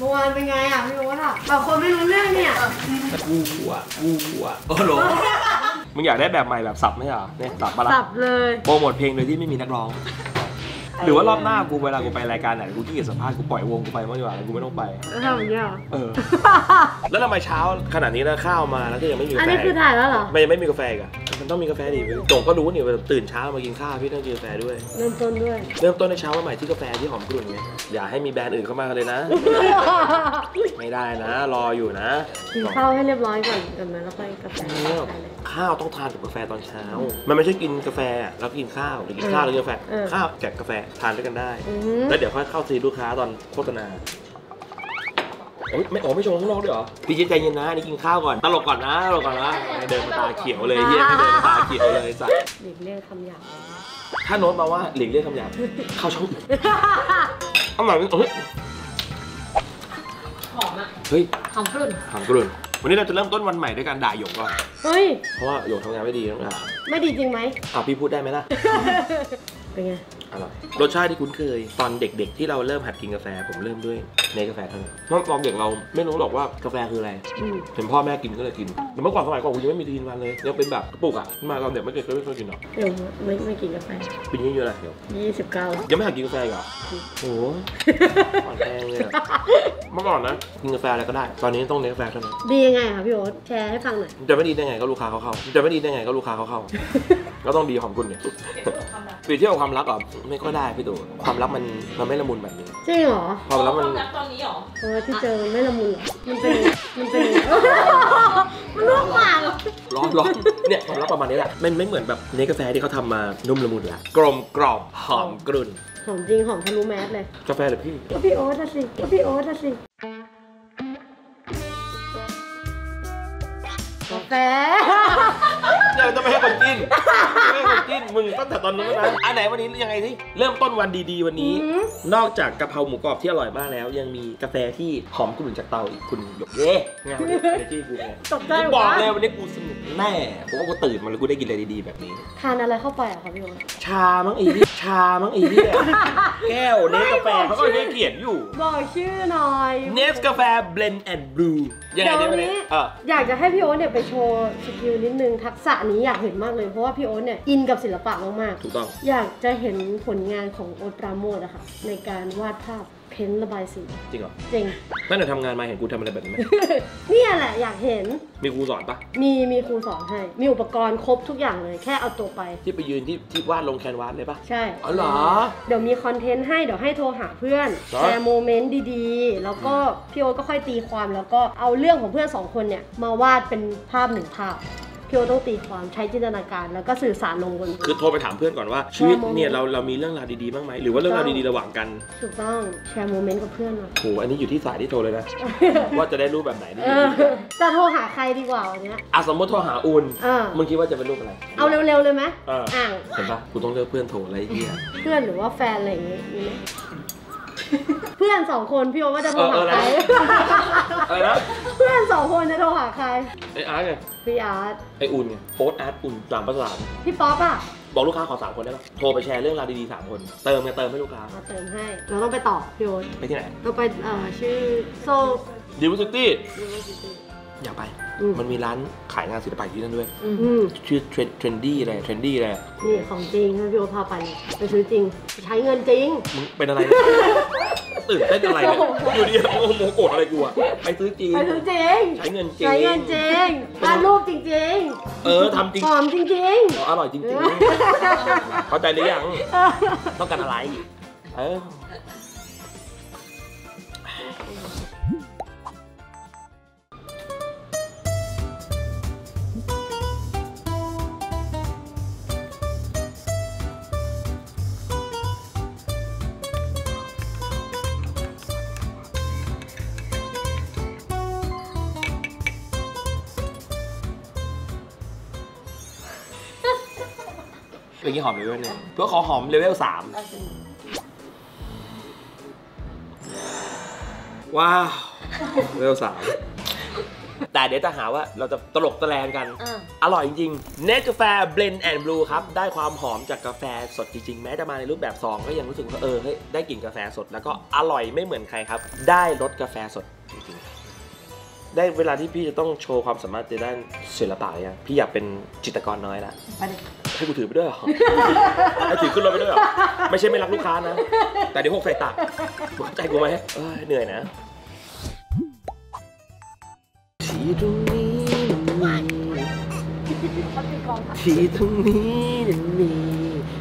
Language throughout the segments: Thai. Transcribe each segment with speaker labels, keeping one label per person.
Speaker 1: เมื่อวานเป็นไงอะพี่โอ๊ตอะแบบคนไม่รู้เรื่องเนี่ย
Speaker 2: กูอะกูอะโอ้โหมึงอยากได้แบบใหม่แบบสับไหมอะเนี่ยสับปะล่ะ
Speaker 1: สับเลย
Speaker 2: โปรโมทเพลงโดยที่ไม่มีนักร้อง หรือว่ารอบหน้ากูเวลากูไปรายการไหนกูขี้เกียจสัมภาษณ์กูปล่อยวงกูไปมากดีกว่ากูไม่ต้องไป
Speaker 1: แล้วทำอย่างเงี้ยเหรอ
Speaker 2: เออ แล้วทำไมเช้าขนาดนี้แล้วข้าวมาแล้วก็ยังไม่มีกา
Speaker 1: อัน
Speaker 2: แฟ
Speaker 1: นี้คือถ่ายแล้วเหรอ
Speaker 2: ไม่ไม่มีกาแฟอีกอะมันต้องมีกาแฟดิจงก็รู้นี่เวลาตื่นเช้ามากินข้าวพี่ต้องกินกาแฟด้วย
Speaker 1: เริ่มต้นด้วย
Speaker 2: เริ่มต้นในเช้าวันใหม่ที่กาแฟที่หอมกลุ่นไงอย่าให้มีแบรนด์อื่นเข้ามาเลยนะ ไม่ได้นะ รออยู่นะ
Speaker 1: กินข้าวให้เรียบร้อยก่อนก่อนนะแล้วค่อยกาแฟ
Speaker 2: เนี่ยข้าวต้องทานกับกาแฟตอนเช้า มันไม่ใช่กินกาแฟแล้วกินข้าวหรือกินข้าวแล้วกินกาแฟข้าวกับกาแฟทานด้วยกันได้
Speaker 1: อืม
Speaker 2: แล้วเดี๋ยวค่อยเข้าซีลูกค้าตอนโฆษณาโอ๊ยไม่อ๋อไม่ชงข้างนอกด้วยเหรอพี่จิ๊ดใจเย็นนะอันนี่กินข้าวก่อน ตลกก่อนนะตลกก่อนนะไม่เดินมาตาเขียวเลยเฮียไม่เดินมาตาเขียวเลยสัส
Speaker 1: หลีกเลี่ยงคำหยาบเลยนะ
Speaker 2: ถ้าโน้ตมาว่าหลีกเลี่ยงคำหยาบเข้าช่องอื่นเอาใหม่เฮ้ย
Speaker 1: หอมอะ
Speaker 2: เฮ้ย
Speaker 1: หอมกรุ่น
Speaker 2: ถามกลุ่นวันนี้เราจะเริ่มต้นวันใหม่ด้วยการด่าหยกก่อน
Speaker 1: เฮ้ย
Speaker 2: เพราะว่าหยกทำงานไม่ดีต้องด่า
Speaker 1: ไม่ดีจริงไหม
Speaker 2: อะพี่พูดได้ไหมล่ะ
Speaker 1: เป็นไง
Speaker 2: อร่อยรสชาติที่คุ้นเคย ตอนเด็กๆ ที่เราเริ่มหัดกินกาแฟผมเริ่มด้วยเนสกาแฟเท่านั้นเพราะตอนเด็กเราไม่รู้หรอกว่ากาแฟคืออะไร
Speaker 1: อืม
Speaker 2: เห็นพ่อแม่กินก็เลยกินแต่เมื่อก่อนสมัยก่อนกูยังไม่มีทีนวันเลยยังเป็นแบบกระปุกอะมาตอนเด็กไม่เคยไม่เคยกินหรอก
Speaker 1: เดี๋ยวไม่ไม่กินกาแฟ
Speaker 2: ปีนี้เยอะเลยเดี๋ยว
Speaker 1: ยี่สิบเก้า
Speaker 2: ยังไม่หัดกินกาแฟอีกเหรอโอ้โหอ่อนแรงเลยอะเมื่อก่อนนะกินกาแฟอะไรก็ได้ ตอนนี้ต้องเนสกาแฟเท่านั้น
Speaker 1: ดียังไงคะพี่โอ๊ตแชร์ให้ฟังหน่อย
Speaker 2: มันจะไม่ดีได้ไงก็ลูกค้าเขาเข้ามันจะไม่ดีได้ไงก็ลูกค้าเขาเข้าก็ต้องดีของคุณเนี่ยเปรียบเทียบกับความรักเหรอไม่ค่อยได้พี่ตู่ความรักมันมันไม่ละมุนแบบนี้
Speaker 1: จริงเหรอ
Speaker 2: ความรักมัน
Speaker 3: รักตอนนี้เหรอ
Speaker 1: เพราะว่าที่เจอมันไม่ละมุนเหรอมันเป็นมันเป็นมันลวกปากเหรอ
Speaker 2: ร้อนร้อนเนี่ยความรักประมาณนี้แหละมันไม่เหมือนแบบเนสกาแฟที่เขาทำมานุ่มละมุนละกลมกรอบหอมกรุ่น
Speaker 1: หอมจริงหอมทะลุแมสเลย
Speaker 2: กาแฟเหรือพี่
Speaker 1: ก็พี่โอ๊ตอะสิก็พี่โอ๊ตอะสิกาแฟ
Speaker 2: ยังจะไม่ให้คนกินไม่ให้คนกินมึงตั้งแต่ตอนนู้นนะอันไหนวันนี้ยังไงสิเริ่มต้นวันดีๆวันนี้
Speaker 1: อืม
Speaker 2: นอกจากกะเพราหมูกรอบที่อร่อยมากแล้ว ยังมีกาแฟที่หอมกลุ่นจากเตาอีกคุณหยกเย่งานวันนี้เนจี้กูเนี่ย
Speaker 1: ตกใจ
Speaker 2: กู
Speaker 1: ห
Speaker 2: บอก
Speaker 1: วะ
Speaker 2: เลยวันนี้กูสนุกแน่เพราะว่ากูตื่นมาแล้วกูได้กินอะไรดีๆแบบนี้
Speaker 1: ทานอะไรเข้าไปอะคะพี่โอ๊ต
Speaker 2: ชามั้งไอ้ที่ชามั้งไอ้ที่แก้วเนสกาแฟเขาก็ยังเขียนอยู่
Speaker 1: บอกชื่อหน่อย
Speaker 2: เนสกาแฟ blend and brew ยังไง
Speaker 1: เดี๋
Speaker 2: เนี่ยยววัน
Speaker 1: นี้
Speaker 2: นี้เออ
Speaker 1: อยากจะให้พี่โอ๊ตเนี่ยไปโชว์สกิลนิดนึงทักษะนี้อยากเห็นมากเลยเพราะว่าพี่โอ๊ตเนี่ยอินกับศิลปะมาก
Speaker 2: ถูกต้อง
Speaker 1: ๆอยากจะเห็นผลงานของโอ๊ตปราโมทอะค่ะในการวาดภาพเพ้นท์ระบายสี
Speaker 2: จริงเหรอ
Speaker 1: จริง
Speaker 2: ตั้งแต่ทำงานมาเห็นกูทำอะไรแบบนี้ไหม
Speaker 1: เนี่ยแหละอยากเห็น
Speaker 2: มีครูสอนปะ
Speaker 1: มีมีครูสอนให้ มีอุปกรณ์ครบทุกอย่างเลย แค่เอาตัวไป
Speaker 2: ที่ไปยืนที่ที่วาดลงแคนวาสเลยปะ
Speaker 1: ใช่
Speaker 2: อ๋อเหรอ
Speaker 1: เดี๋ยวมีคอนเทนต์ให้เดี๋ยวให้โทรหาเพื่อน
Speaker 2: เหรอ
Speaker 1: แชร์โมเมนต์ดีๆ แล้วก็พี่โอ๊ตก็ค่อยตีความแล้วก็เอาเรื่องของเพื่อนสองคนเนี่ยมาวาดเป็นภาพหนึ่งภาพ พี่โอ๊ตต้องตีความใช้จินตนาการ แล้วก็สื่อสารลงบน
Speaker 2: คือโทรไปถามเพื่อนก่อนว่าชีวิตเนี่ยเราเรามีเรื่องราวดีๆบ้างไหมหรือว่าเรื่องราวดีๆระหว่างกัน
Speaker 1: ถูกต้องแชร์โมเมนต์กับเพื่อนหน่อย
Speaker 2: โหอันนี้อยู่ที่สายที่โทรเลยนะ ว่าจะได้รูปแบบไหนดี
Speaker 1: เออจะโทรหาใครดีกว่าวันเนี้ย
Speaker 2: อะสมมติโทรหาอุ่น
Speaker 1: เออ
Speaker 2: มึงคิดว่าจะเป็นรูปอะไร
Speaker 1: เอาเร็วๆเลยไหม
Speaker 2: เออ
Speaker 1: อ่าง
Speaker 2: เห็นปะกูต้องเลือกเพื่อนโทรอะไรเงี้ย
Speaker 1: เพื่อนหรือว่าแฟนอะไรอย่างงี้มีไหม เพื่อนสองคนพี่โอ๊ตว่าจะโทรหาใคร
Speaker 2: อะไรนะ
Speaker 1: เพื่อนสองคนจะโทรหาใคร
Speaker 2: ไออาร์ตไง
Speaker 1: พี่อาร์ต
Speaker 2: ไออุ่นไงโอ๊ตอาร์ตอุ่นสามประสาน
Speaker 1: พี่ป๊อปอะ
Speaker 2: บอกลูกค้าขอสามคนได้ปะโทรไปแชร์เรื่องราวดีๆสามคน เติมไงเติมให้ลูกค้า
Speaker 1: มาเติมให้ เราต้องไปต่อพี่โอ๊ต
Speaker 2: ไปที่ไหน
Speaker 1: เราไปเอ่อชื่อโซ
Speaker 2: ดิวซิตี้
Speaker 1: ยูนิเว อร์ซิตี้
Speaker 2: อยากไป
Speaker 1: อืม
Speaker 2: มันมีร้านขายงานศิลปะอยู่ที่นั่นด้วย
Speaker 1: อืม
Speaker 2: ชื่อเทรนเทรนดี้อะไรเทรนดี้อะไร
Speaker 1: นี่ของจริงให้พี่โอ๊ตพาไปเลยไปซื้อจริง ใช้เงินจริง
Speaker 2: มึงเป็นอะไรเนี่ย ตื่นเต้นอะไรเนี่ยอยู่ดีโอ้โหโกรธอะไรกูอะไปซื้อจริง
Speaker 1: ไปซื้อจริง
Speaker 2: ใช้เงินจริง
Speaker 1: ใช้เงินจริงวาดรูปจริง
Speaker 2: เออทำจริง
Speaker 1: ๆหอมจริง
Speaker 2: อ๋ออร่อยจริง
Speaker 1: ๆ
Speaker 2: ๆเข้าใจหรือยัง ต้องการอะไร เออ เมื่อกี้หอมเลเวลเนี่ยเพื่อขอหอมเลเวลสามว้าวเลเวลสามแต่เดี๋ยวจะหาว่าเราจะตลกตะแลงกัน
Speaker 1: อ่า
Speaker 2: อร่อยจริงๆเน t กาแฟ Blend and Blue ครับ ได้ความหอมจากกาแฟสดจริงๆ แม้จะมาในรูปแบบซองก็ยังรู้สึกว่าเออเฮ้ยได้กลิ่นกาแฟสดแล้วก็อร่อยไม่เหมือนใครครับ ได้รสกาแฟสดจริงๆ ได้เวลาที่พี่จะต้องโชว์ความสามารถในด้านศิลปะเนี่ยพี่อยากเป็นจิตรกรน้อยละ
Speaker 1: ไปดิ
Speaker 2: ให้กูถือไปด้วยเหรอให้ถือขึ้นรถไปด้วยเหรอไม่ใช่ไม่รักลูกค้านะ แต่เดี๋ยวหกใส่ตักมึงเข้าใจกูไหมเอ้ยเหนื่อยนะที่ตรงนี้มันมี
Speaker 1: เขาตีกลองค่ะ
Speaker 2: ที่ตรงนี้นั้นมี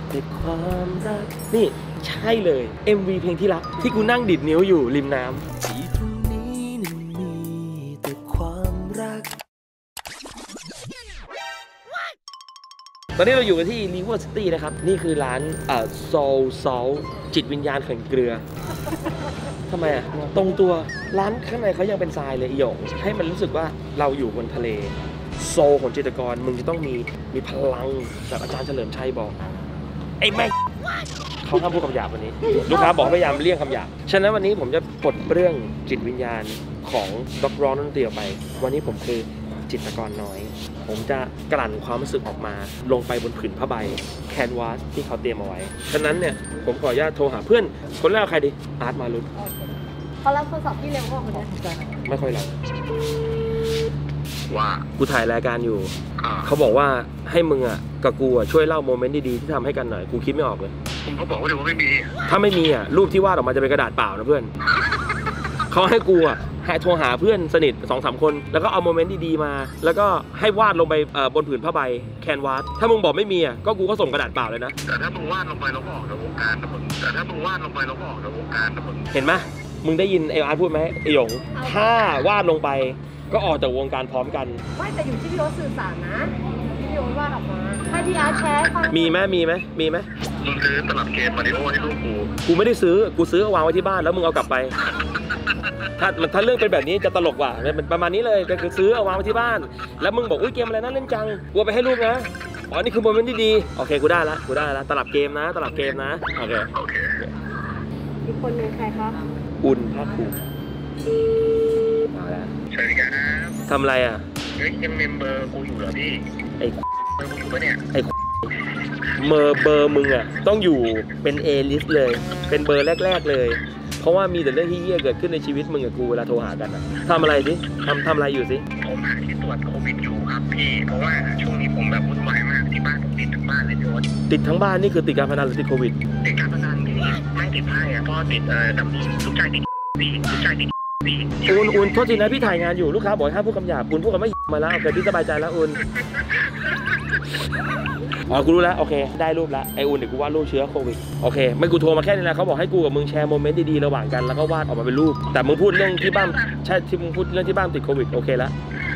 Speaker 2: แต่ความรักนี่ใช่เลย MV เพลงที่รักที่กูนั่งดิดนิ้วอยู่ริมน้ำ ตอนนี้เราอยู่กันที่ River City นะครับ นี่คือร้านเอ่อ Soul Salt จิตวิญญาณแห่งเกลือทำไมอะ ตรงตัวร้านข้างในเขายังเป็นทรายเลยอีหยงให้มันรู้สึกว่าเราอยู่บนทะเล โซลของจิตรกรมึงจะต้องมีมีพลังแบบอาจารย์เฉลิมชัยบอก ไอ้แม่งเขาห้ามพูดคำหยาบวันนี้ ลูกค้าบอกพยายามเลี่ยงคำหยาบ ฉะนั้นวันนี้ผมจะปลดเปลื้องจิตวิญญาณของด็อกร้องดนตีออกไป วันนี้ผมคือจิตรกรน้อย ผมจะ กลั่นความรู้สึกออกมา ลงไปบนผืนผ้าใบแคนวาสที่เขาเตรียมเอาไว้ฉะนั้นเนี่ยผมขออนุญาตโทรหาเพื่อน คนแรกใครดีอาร์ตมารุต
Speaker 1: เขารับโทรศัพท์ที่เร็วกว่าคนนี้
Speaker 2: ไม่ค่อยรับ
Speaker 3: ว่า
Speaker 2: กูถ่ายรายการอยู่
Speaker 3: อ่า
Speaker 2: เขาบอกว่าให้มึงอะกับกูอะช่วยเล่าโมเมนต์ดีๆที่ทำให้กันหน่อย กูคิดไม่ออกเลย
Speaker 3: ผมก็บอกว่าเดี๋ยวว่าไม่มี
Speaker 2: ถ้าไม่มีอะรูปที่วาดออกมาจะเป็นกระดาษเปล่านะเพื่อน เขาให้กูอะให้โทรหาเพื่อนสนิทสองสามคน แล้วก็เอาโมเมนต์ดีๆมา แล้วก็ให้วาดลงไปเอ่อบนผืนผ้าใบแคนวาสถ้ามึงบอกไม่มีอะก็กูก็ส่งกระดาษเปล่าเลยนะ
Speaker 3: แต่ถ้ามึงวาดลงไปแล้วก็ออกจากวงการนะมึงแต่ถ้ามึงวาดลงไปแล้วก็ออกจากวงการนะมึง
Speaker 2: เห็นไหมมึงได้ยินไอ้อาร์ตพูดไหมไอ้หยงถ้าวาดลงไปก็ออกจากวงการพร้อมกัน
Speaker 1: ไม่แต่อยู่ที่พี่โอ๊ตสื่อสารนะที่พี่โอ๊ตวาดออกมาให้พี่อาร์ตแชร์ให้ฟัง
Speaker 2: มีไหมมีไหมมีไหม
Speaker 3: มึงซื้อตลับเกมมาริโอให้ลูกกู
Speaker 2: กูไม่ได้ซื้อ กูซื้อเอาวางไว้ที่บ้านแล้วมึงเอากลับไป ถ้าถ้าเรื่องเป็นแบบนี้จะตลกกว่าเป็นประมาณนี้เลยก็คือซื้อเอาวางไว้ที่บ้าน แล้วมึงบอกอุ้ยเกมอะไรน่าเล่นจังกูเอาไปให้ลูกนะ อ๋อ นี่คือโมเมนต์ที่ดี โอเค กูได้ละ กูได้ละ ตลับเกมนะ ตลับเกมนะ โอเค
Speaker 3: โอเค
Speaker 1: อีกคนหนึ่งใครคะ
Speaker 2: อุ่นภาคภูมิมาแล้ว
Speaker 3: สวัสดีครับ
Speaker 2: ทำอะไรอะ
Speaker 3: เฮ้ยยังเมมเบอร์กูอยู่เหรอพี่
Speaker 2: ไอ้
Speaker 3: เบอร์กูอยู่ปะเนี่ย
Speaker 2: เมอร์เบอร์มึงอะต้องอยู่เป็น A list เลย เป็นเบอร์แรก ๆ เลย เพราะว่ามีแต่เรื่องที่เยี่ยเกิดขึ้นในชีวิตมึงกับกูเวลาโทรหากันอะทำอะไรสิทำทำอะไรอยู่สิ
Speaker 3: ผมหาที่ตรวจโควิดอยู่ครับพี่เพราะว่าช่วงนี้ผมแบบวุ่นวายมากที่บ้านผมติดทั้งบ้านเลยพี่โอ๊ต
Speaker 2: ติดทั้งบ้านนี่คือติดการพนันหรือติดโควิด
Speaker 3: ติดการพนันพี่ไม่ติดไพ่อะพ่อติดเอ่อดับลูกชายติดพี่ลูกชายติดพี่
Speaker 2: อุ่นอุ่นโทษทีนะพี่ถ่ายงานอยู่ลูกค้าบอกให้ห้ามพูดคำหยาบอุ่นพูดคำไม่มาแล้วโอเคพี่สบายใจแล้วอุ่น อ๋อกูรู้แล้วโอเค ได้รูปแล้วไออุ่นเดี๋ยวกูวาดรูปเชื้อโควิดโอเคไม่กูโทรมาแค่นี้แหละเขาบอกให้กูกับมึงแชร์โมเมนต์ดีๆระหว่างกันแล้วก็วาดออกมาเป็นรูป แต่มึงพูดเรื่องที่บ้านใช่ที่มึงพูดเรื่องที่บ้านติดโควิดโอเคแล้ว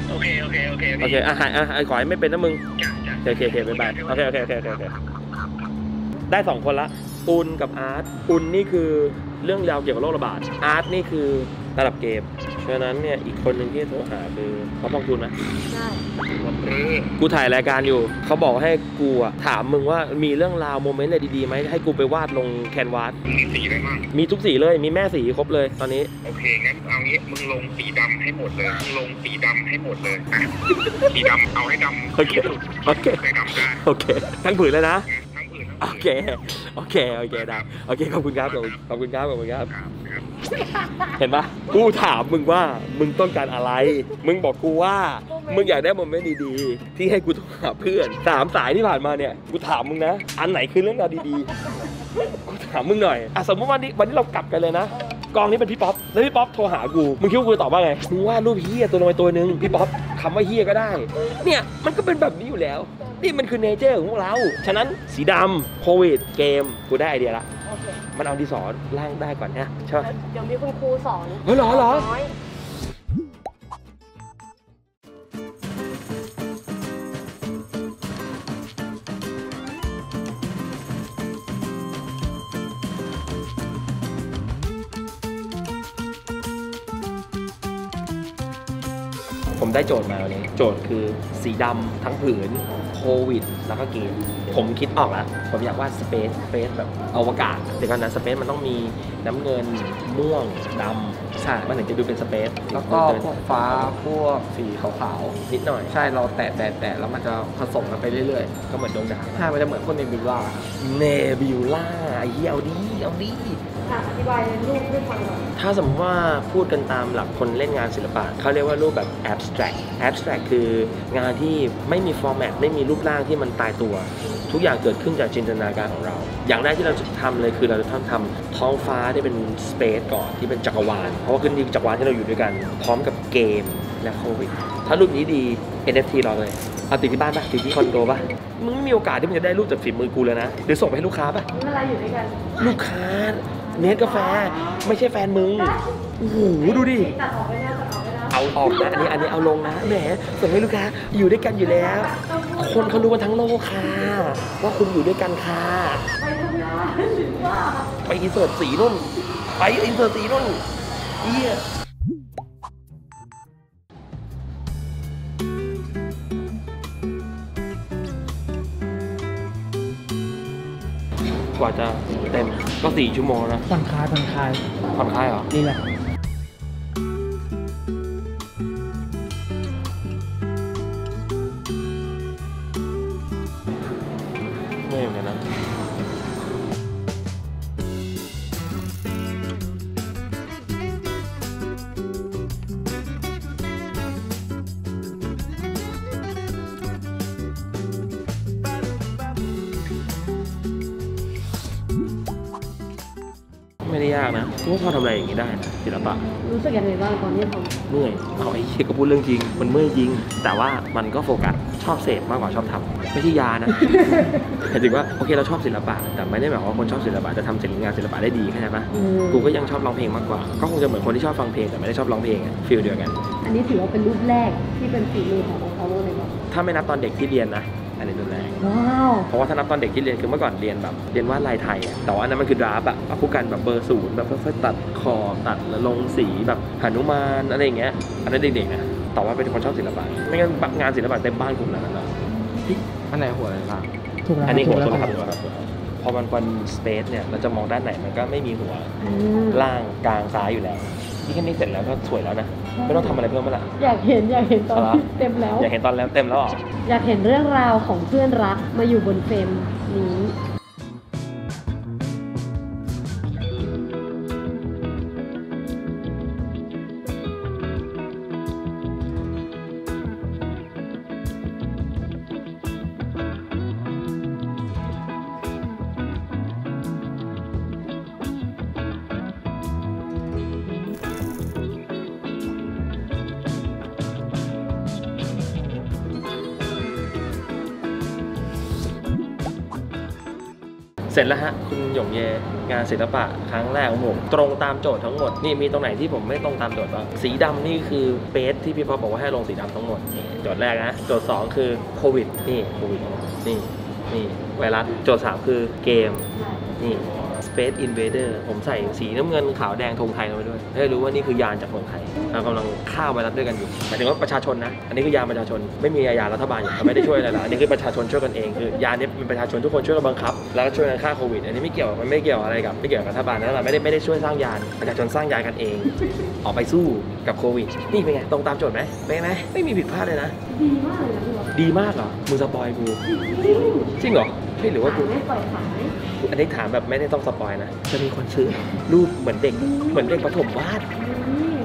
Speaker 3: โอเคโอเคโอเค
Speaker 2: โอเคอะหายอะขอให้ไม่เป็นนะมึง
Speaker 3: จ้ะจ้ะ
Speaker 2: โอเคโอเคโอเคบ๊ายบายโอเคโอเคโอเคโอเคโอเคได้สองคนละ อุ่นกับอาร์ตอุ่นนี่คือเรื่องราวเกี่ยวกับโรคระบาด อาร์ตนี่คือระดับเกม ฉะนั้นเนี่ยอีกคนหนึ่งที่โทรหาคือเขาพองคุณนะ
Speaker 1: ได้
Speaker 3: เออ
Speaker 2: กูถ่ายรายการอยู่ เขาบอกให้กูอะถามมึงว่ามีเรื่องราวโมเมนต์อะไรดีๆไหมให้กูไปวาดลงแคนวาส
Speaker 3: มีสีอะไรมั่ง
Speaker 2: มีทุกสีเลยมีแม่สีครบเลยตอนนี้
Speaker 3: โอเคงั้นเอางี้มึงลงสีดำให้หมดเลยมึงลงสีดำให้หมดเลยอะสีดำเอาให้ดำ
Speaker 2: โอเค
Speaker 3: ที่สุด
Speaker 2: โอเค
Speaker 3: เคยดำได้
Speaker 2: โอเคทั้งผืนเลยนะ
Speaker 3: ทั้งผืนทั้ง
Speaker 2: โอเค โอเค โอเค ได้ โอเค ขอบคุณครับ ขอบคุณขอบคุณครับ ขอบคุณครับ
Speaker 3: ครับครับ
Speaker 2: เห็นปะกูถามมึงว่า มึงต้องการอะไร มึงบอกกูว่า มึงอยากได้โมเมนต์ดีๆ ที่ให้กูโทรหาเพื่อนสามสายที่ผ่านมาเนี่ย กูถามมึงนะ อันไหนคือเรื่องราวดีๆ กูถามมึงหน่อย อะสมมติวันนี้วันนี้เรากลับกันเลยนะ กองนี้เป็นพี่ป๊อปแล้วพี่ป๊อปโทรหากูมึงคิดว่ากูจะตอบว่าไงมึงว่า drop เฮียตัวลงไปตัวหนึ่งพี่ป๊อปคำว่าเฮียก็ได้ เนี่ยมันก็เป็นแบบนี้อยู่แล้ว นี่มันคือ nature ของพวกเรา ฉะนั้นสีดำโควิดเกมกูได้ไอเดียละ
Speaker 1: โอเค
Speaker 2: มันเอาดีสอนล่างได้ก่อนเนี่ยใช่ปะ
Speaker 1: เดี๋ยวมีคุณครูสอน
Speaker 2: เฮ้ยเหรอเหรอ ได้โจทย์มาวันนี้ โจทย์คือสีดำทั้งผืนโควิด แล้วก็เกมผมคิดออกแล้ว ผมอยากวาดสเปซสเปซแบบอวกาศเดี๋ยวก่อนนะสเปซมันต้องมีน้ำเงินม่วงดำ
Speaker 4: ใช่
Speaker 2: มันถึงจะดูเป็นสเปซ
Speaker 4: แล้วก็พวกฟ้าพวกสีขาว
Speaker 2: นิดหน่อย
Speaker 4: ๆใช่เราแตะแตะแตะแล้วมันจะผสมกันไปเรื่อย
Speaker 2: ก็เหมือนดวงดาว
Speaker 4: ๆใช่มันจะเหมือนคนในบิลล่า
Speaker 2: เนบิวล่าไอ้เหี้ยเอาดีเอาดี
Speaker 1: อะอธิบายรูปให้ฟังหน่อย
Speaker 2: ถ้าสมมติว่าพูดกันตามหลักคนเล่นงานศิลปะเขาเรียกว่ารูปแบบ abstract abstract คืองานที่ไม่มี format ไม่มีรูปร่างที่มันตายตัว ทุกอย่างเกิดขึ้นจากจินตนาการของเรา อย่างแรกที่เราจะทำเลยคือเราจะทำทำท้องฟ้าที่เป็น space ก่อนที่เป็นจักรวาลเพราะว่าขึ้นที่จักรวาลที่เราอยู่ด้วยกัน พร้อมกับเกมและโควิดถ้ารูปนี้ดี NFT รอเลยเอาติดที่บ้านป่ะติดที่คอนโดป่ะมึงไม่มีโอกาสที่มึงจะได้รูปจากฝีมือกูเลยนะหรือส่งไปให้ลูกค้าป่ะ
Speaker 1: เวลาอยู่ด้วยกัน
Speaker 2: ลูกค้า เนสกาแฟไม่ใช่แฟนมึงโอ้โหดูดิเอาออกนะอันนี้อันนี้เอาลงนะแหมส่งให้ลูกค้าอยู่ด้วยกันอยู่แล้ว คนเขารู้กันทั้งโลกค่ะ ว่าคุณอยู่ด้วยกันค่ะ
Speaker 1: ไปทำงานหรือว่า
Speaker 2: ไปอินเสิร์ตสีนุ่นไปอินเสิร์ตสีนุ่นเอี้ยกว่าจะ เต็มก็สี่ชั่วโมงนะ
Speaker 4: ผ่อนคลายผ่อนคลาย
Speaker 2: ผ่อนคลายเหรอ
Speaker 4: นี่แหละ
Speaker 2: ยากนะกูว่าพอทำอะไรอย่างนี้ได้นะศิลปะ
Speaker 1: รู้สึกยังไงบ้างตอนที่ท
Speaker 2: เมื่อยเอาไอ้เหี้ยก็พูดเรื่องจริง มันเมื่อยจริง แต่ว่ามันก็โฟกัส ชอบเสพมากกว่าชอบทำไม่ใช่ยานะ หมายถึงว่าโอเคเราชอบศิลปะ แต่ไม่ได้หมายความว่าคนชอบศิลปะจะทำศิลปงานศิลปะได้ดีเข้าใจปะ
Speaker 1: อืม
Speaker 2: กูก็ยังชอบร้องเพลงมากกว่า ก็คงจะเหมือนคนที่ชอบฟังเพลงแต่ไม่ได้ชอบร้องเพลงอะ feel เดียวกัน
Speaker 1: อันนี้ถือว่าเป็นรูปแรกที่เป็นฝีมือของเขาเลยป่ะ
Speaker 2: ถ้าไม่นับตอนเด็กที่เรียนนะ อันนี้รุนแรง
Speaker 1: ว้าว
Speaker 2: เพราะว่าถ้านับตอนเด็กที่เรียนคือเมื่อก่อนเรียนแบบเรียนวาดลายไทยอะแต่ว่าอันนั้นมันคือ draft อะแบบพู่กันแบบเบอร์ศูนย์แบบค่อยๆตัดขอบตัดแล้วลงสีแบบหนุมานอะไรอย่างเงี้ย อันนั้นเด็กๆนะแต่ว่าเป็นคนชอบศิลปะไม่งั้นงานศิลปะเต็มบ้านกูแล้วนะ
Speaker 4: อันไหนหัวอะไรบ้าง
Speaker 2: อันนี้หัวตัวครับหัวครับพอมันเป็นสเปซเนี่ยเราจะมองด้านไหนมันก็ไม่มีหัว
Speaker 1: อืม
Speaker 2: ล่างกลางซ้ายอยู่แล้วนี่แค่นี้เสร็จแล้วก็สวยแล้วนะ ไม่ต้องทำอะไรเพิ่มแล้วล่ะ
Speaker 1: อยากเห็นอยากเห็นตอน
Speaker 2: อะไร
Speaker 1: ที่เต็มแล้ว
Speaker 2: อยากเห็นตอนแล้วเต็มแล้วเหรอ
Speaker 1: อยากเห็นเรื่องราวของเพื่อนรักมาอยู่บนเฟรมนี้
Speaker 2: เยงานศิลปะครั้งแรกของผมตรงตามโจทย์ทั้งหมดนี่มีตรงไหนที่ผมไม่ตรงตามโจทย์บ้างสีดำนี่คือเบสที่พี่พ่อบอกว่าให้ลงสีดำทั้งหมดนี่โจทย์แรกนะโจทย์สองคือโควิดนี่โควิดนี่นี่ไวรัสโจทย์สามคือเกมนี่ Space Invader ผมใส่สีน้ำเงินขาวแดงธงไทยลงไปด้วยให้รู้ว่านี่คือยานจากเมืองไทยเรากำลังฆ่าไวรัสด้วยกันอยู่หมายถึงว่าประชาชนนะ อันนี้คือยานประชาชนไม่มียานรัฐบาลอยู่เขาไม่ได้ช่วยอะไรหรอกอันนี้คือประชาชนช่วยกันเองคือยานนี้เป็นประชาชนทุกคนช่วยกันบังคับ แล้วก็ช่วยกันฆ่าโควิด อันนี้ไม่เกี่ยวมันไม่เกี่ยวอะไรกับไม่เกี่ยวกับรัฐบาลนะเราไม่ได้ไม่ได้ช่วยสร้างยานประชาชนสร้างยานกันเอง ออกไปสู้กับโควิดนี่เป็นไงตรงตามโจทย์ไหมเป็นไหมไม่มีผิดพลาดเลยนะ
Speaker 1: ดีมากเลยนะพี่บอก
Speaker 2: ดีมากเหรอมึง spoil กูจริงเหรอเฮ้ยหรือว่ากู
Speaker 1: ไม่ปล่อยขาย
Speaker 2: อันนี้ถามแบบไม่ได้ต้อง spoil นะ จะมีคนซื้อรูปเหมือนเด็ก เหมือนเด็กประถมวาด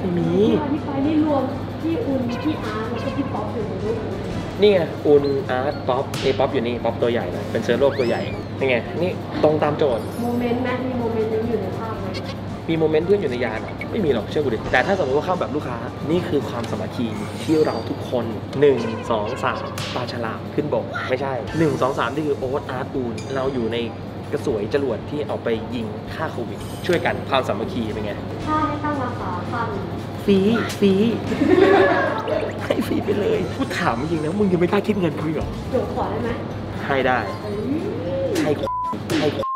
Speaker 2: ไม่มี
Speaker 1: ที่มาที่ไปนี่รวมพี่อุ่นพี่อาร์ตแล้วก็พี่ป๊อปอยู่ในรูปนี้
Speaker 2: นี่ไงอุ่นอาร์ตป๊อปนี่ป๊อปอยู่นี่ป๊อปตัวใหญ่นะเป็นเชื้อโรคตัวใหญ่นี่ไงนี่ตรงตามโจทย์
Speaker 1: โมเมนต์นะมีโมเมนต์ มี
Speaker 2: โมเมนต์เพื่อนอยู่ในยานเหรอไม่มีหรอกเชื่อกูดิแต่ถ้าสมมติว่าเข้าแบบลูกค้านี่คือความสามัคคีที่เราทุกคน 1 2 3ปลาฉลามขึ้นบกไม่ใช่ 1 2 3 นี่คือโอ๊ตอาร์ตอุ่นเราอยู่ในกระสวยจรวดที่เอาไปยิงฆ่าโควิด ช่วยกันความสามัคคีเป็นไง
Speaker 1: ถ้าให้ตั้งราคาพัน
Speaker 2: ฟรีฟรีให้ฟรีไปเลยพูดถามจริงนะมึงยังไม่กล้าคิดเงินกูอีกเหรอ
Speaker 1: เดี๋ยวขอได้ไหม
Speaker 2: ให้ได้
Speaker 1: เอ้ย
Speaker 2: ให้ให้
Speaker 1: โอ้โห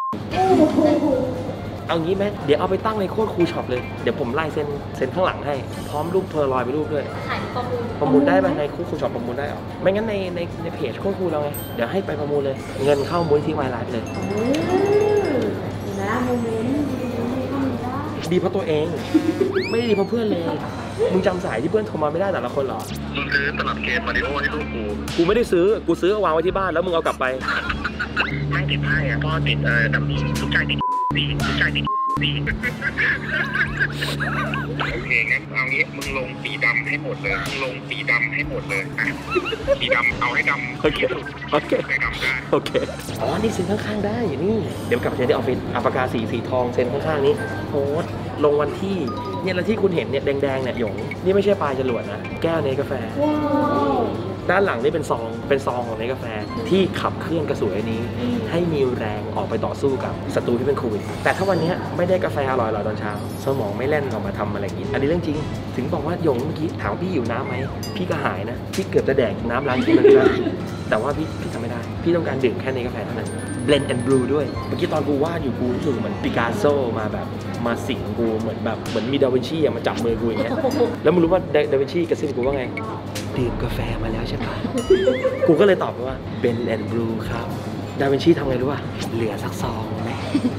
Speaker 2: เอางี้ไหมเดี๋ยวเอาไปตั้งในโคตรคูล shop เลย เดี๋ยวผมไล่เซ็นเซ็นข้างหลังให้ พร้อมรูปโพลารอยด์ไปรูปด้วย
Speaker 1: ขายประมูล
Speaker 2: ประมูลได้ไหมในโคตรคูล shop ประมูลได้เหรอ ไม่งั้นในในในเพจโคตรคูลเราไง เดี๋ยวให้ไปประมูลเลย เงินเข้ามูลนิธิ wildlife เลย
Speaker 1: เออนะโมเมนต์ดีๆเข้ามาได้
Speaker 2: ดีเพราะตัวเอง ไม่ได้ดีเพราะเพื่อนเลย มึงจำสายที่เพื่อนโทรมาไม่ได้แต่ละคนเหรอ
Speaker 3: มึงซื้อตลับเกมมาริโอให้ลูกกู
Speaker 2: กูไม่ได้ซื้อ กูซื้อเอาวางไว้ที่บ้านแล้วมึงเอากลับไป
Speaker 3: แม่งติดให้อะพ่อติดเออดัมมี่ลูกชายติด สีลูกชายติดสีโอเคงั้นเอางี้มึงลงสีดำให้หมดเลยมึงลงสีดำให้หมดเลยอะสีดำเอาให้ดำ
Speaker 2: โอเค
Speaker 3: ที่สุด
Speaker 2: โอเค
Speaker 3: ให้ดำได้
Speaker 2: โอเคอ๋อนี่เซ็นข้างๆได้นี่เดี๋ยวกลับไปเซ็นที่ออฟฟิศเอาปากกาสีสีทองเซ็นข้างๆนี้โพสต์ลงวันที่เนี่ยแล้วที่คุณเห็นเนี่ยแดงๆเนี่ยหยงนี่ไม่ใช่ปลายจรวดนะแก้วเนสกาแฟ
Speaker 1: ว้าว
Speaker 2: ด้านหลังนี่เป็นซองเป็นซองของเนสกาแฟที่ขับเคลื่อนกระสวยนี้ ให้มีแรงออกไปต่อสู้กับศัตรูที่เป็นโควิดแต่ถ้าวันเนี้ยไม่ได้กาแฟอร่อยๆตอนเช้า สมองไม่เล่นออกมาทำอะไรกิน อันนี้เรื่องจริง ถึงบอกว่าหยงเมื่อกี้ถามพี่อยู่น้ำไหมพี่ก็หายนะพี่เกือบจะแดกน้ำร้านที่นั่นนะแต่ว่าพี่พี่ทำไม่ได้ พี่ต้องการดื่มแค่ในกาแฟเท่านั้น Blend and Brew ด้วย เมื่อกี้ตอนกูวาดอยู่กูรู้สึกเหมือนปิกัสโซ่มาแบบมาสิงกูเหมือนแบบเหมือนมีดาวินชีอะมาจับมือกูอย่างเงี้ยแล้วมึงรู้ว่าดาดาวินชีกระซิบกูว่าไงดื่มกาแฟมาแล้วใช่ปะกูก็เลยตอบไปว่า Blend and Brew ครับ ดาวินชีทำไงรู้ป่ะเหลือสักซองไหม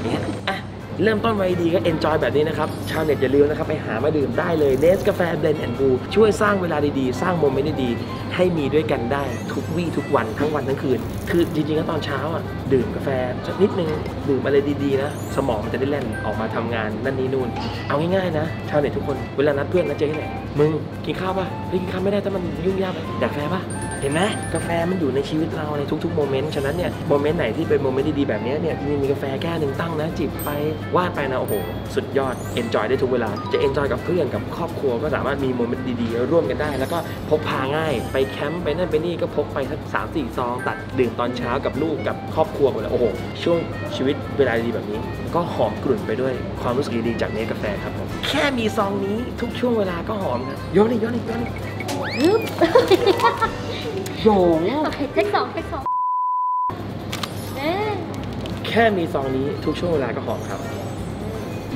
Speaker 2: เนี่ยอะเริ่มต้นไว้ดีก็ enjoy แบบนี้นะครับ ชาวเน็ตอย่าลืมนะครับ ไปหามาดื่มได้เลยเนสกาแฟ Blend and Brew ช่วยสร้างเวลาดีๆ สร้างโมเมนต์ดีๆ ให้มีด้วยกันได้ทุกวี่ทุกวันทั้งวันทั้งคืนคือจริงๆแล้วตอนเช้าอะดื่มกาแฟสักนิดนึงดื่มอะไรดีๆนะ สมองมันจะได้เล่นออกมาทำงานนั่นนี่นู่น เอาง่ายๆนะชาวเน็ตทุกคนเวลานัดเพื่อนนัดเจอที่ไหนมึงกินข้าวป่ะเฮ้ยกินข้าวไม่ได้ถ้ามันยุ่งยากไปแดกกาแฟป่ะเห็นไหมกาแฟมันอยู่ในชีวิตเราในทุกๆโมเมนต์ฉะนั้นเนี่ยโมเมนต์ไหนที่เป็นโมเมนต์ดีๆแบบนี้เนี่ยมีมีกาแฟแก้วหนึ่งตั้งนะจิบไปวาดไปนะโอ้โหสุดยอด enjoy ได้ทุกเวลา จะ enjoy กับเพื่อนกับครอบครัวก็สามารถมีโมเมนต์ดีๆร่วมกันได้ แล้วก็พกพาง่าย ไปแคมป์ไปนั่นไปนี่ก็พกไปสักสามสี่ซองตัดดื่มตอนเช้ากับลูกกับครอบครัวหมดเลยโอ้โหช่วงชีวิตเวลาดีๆแบบนี้ ก็หอมกลุ่นไปด้วยความรู้สึกดีๆจากเนสกาแฟครับผมแค่มีซองนี้ทุกช่วงเวลาก็หอมครับโยนนี่โยนนี่โยนนี่
Speaker 1: ฮึบ
Speaker 2: โยง
Speaker 1: โอเค take สอง take สองเอ๊ะ
Speaker 2: แค่มีซองนี้ทุกช่วงเวลาก็หอมครับ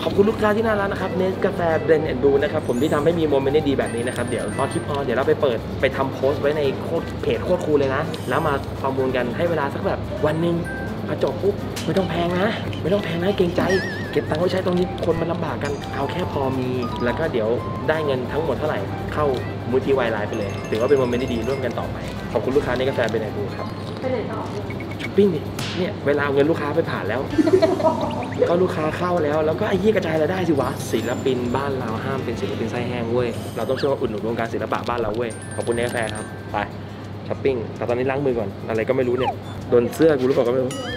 Speaker 2: ขอบคุณลูกค้าที่น่ารักนะครับเนสกาแฟ Blend and Brew นะครับผมที่ทำให้มี moment ดีแบบนี้นะครับ เดี๋ยวพอคลิป on เดี๋ยวเราไปเปิดไปทำโพสต์ไว้ในโคเพจโคตรคูลเลยนะ แล้วมาประมูลกันให้เวลาสักแบบวันหนึ่งพอจบปุ๊บไม่ต้องแพงนะ ไม่ต้องแพงนะเกรงใจ เก็บตังค์ไว้ใช้ตรงนี้คนมันลำบากกัน เอาแค่พอมี แล้วก็เดี๋ยวได้เงินทั้งหมดเท่าไหร่เข้ามูลนิธิวายไลน์ไปเลยถือว่าเป็น moment ดีร่วมกันต่อไปขอบคุณลูกค้าเนสกาแฟ Blend and Brew ครับ
Speaker 1: ไปไหนต่อ
Speaker 2: ช้อปปิ้งดิเนี่ยเวลาเอาเงินลูกค้าไปผ่านแล้ว ก็ลูกค้าเข้าแล้ว แล้วก็ไอ้ยี่กระจายรายได้สิวะศิลปินบ้านเราห้ามเป็นศิลปินไส้แห้งเว้ยเราต้องช่วยอุดหนุนวงการศิลปะบ้านเราเว้ยขอบคุณในกาแฟครับไปช้อปปิ้งแต่ตอนนี้ล้างมือก่อนอะไรก็ไม่รู้เนี่ยโดนเสื้อกูหรือเปล่าก็ไม่รู้
Speaker 1: เ